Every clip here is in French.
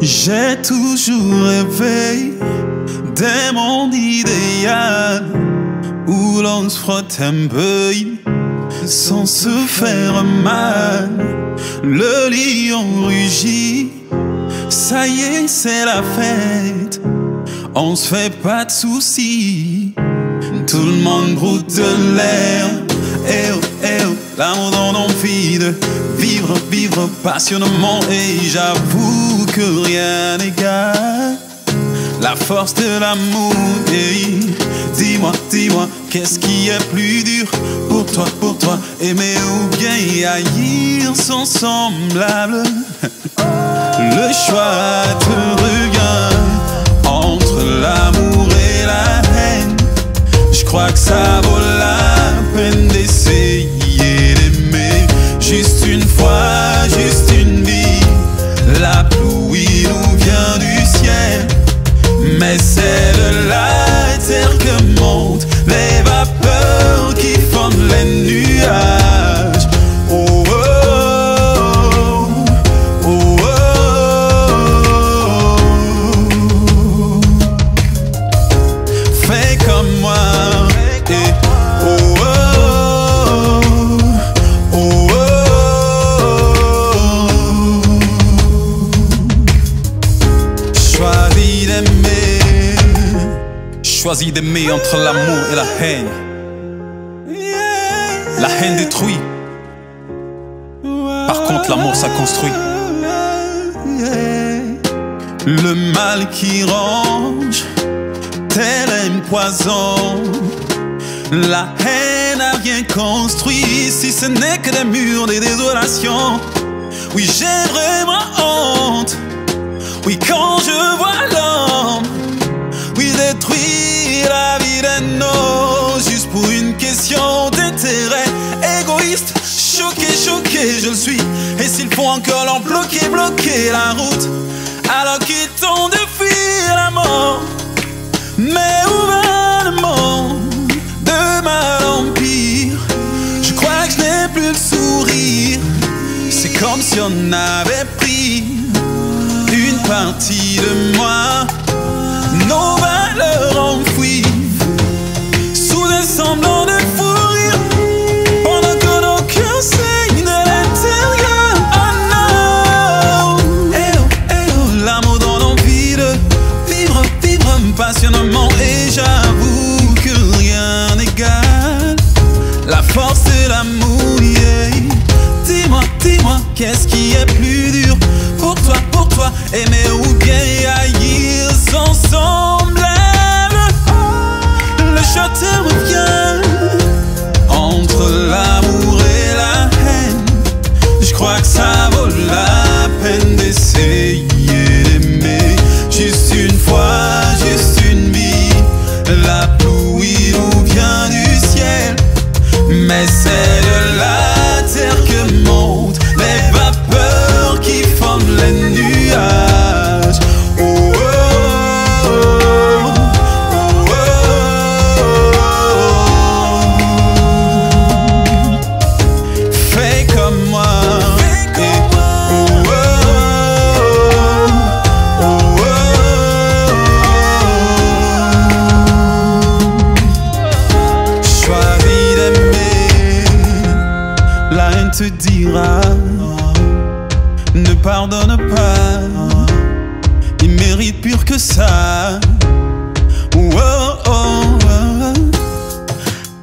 J'ai toujours rêvé d'un monde idéal où l'on se frotte un peu sans se faire mal. Le lion rugit, ça y est, c'est la fête. On se fait pas de soucis, tout le monde broute de l'air. Eh oh, eh oh, l'amour nos vies de vivre, vivre passionnément. Et j'avoue que rien n'égale la force de l'amour. Et dis-moi, dis-moi, qu'est-ce qui est plus dur pour toi, pour toi, aimer ou bien haïr sont semblables. Le choix te revient entre l'amour et la haine. Je crois que ça D'aimer entre l'amour et la haine. La haine détruit. Par contre, l'amour, ça construit. Le mal qui ronge, tel un poison. La haine a rien construit, si ce n'est que des murs, des désolations. Oui, j'ai vraiment honte. Choqué, je le suis. Et s'il faut encore leur bloquer, bloquer la route, alors qu'ils tentent de fuir la mort. Mais où va le monde de mal en pire Je crois que je n'ai plus le sourire. C'est comme si on avait pris une partie de moi, nos valeurs enfouies pour toi, aimer ou bien dira Ne pardonne pas. Il mérite pire que ça. Oh, oh, oh.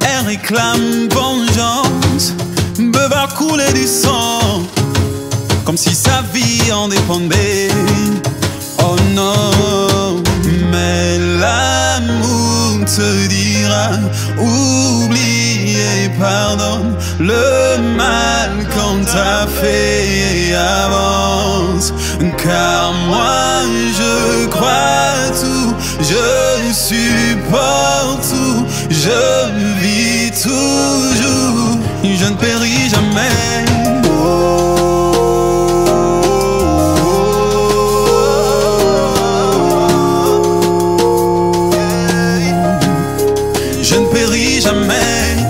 Elle réclame vengeance Me va couler du sang Comme si sa vie en dépendait. Oh non te dira Oublie et pardonne Le mal qu'on t'a fait avance. Car moi je crois tout Je supporte tout Je vis toujours. Je ne péris jamais jamais